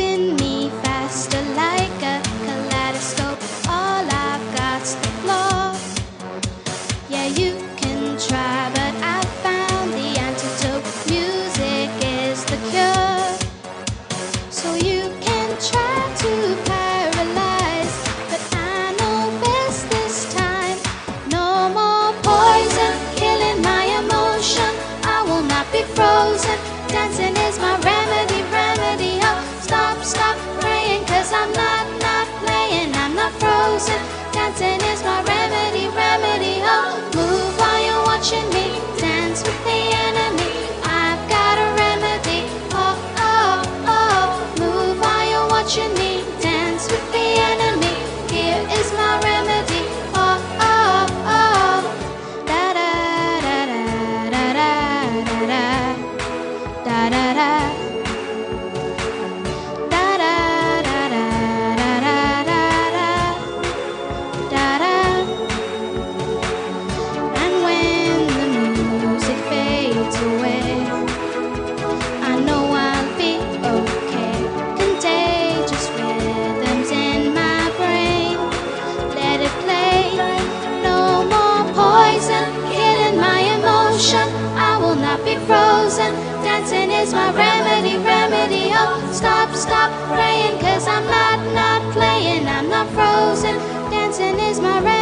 spin me faster like a dancing is my remedy, remedy. Oh, stop, stop praying, cause I'm not, not playing. I'm not frozen. Dancing is my remedy.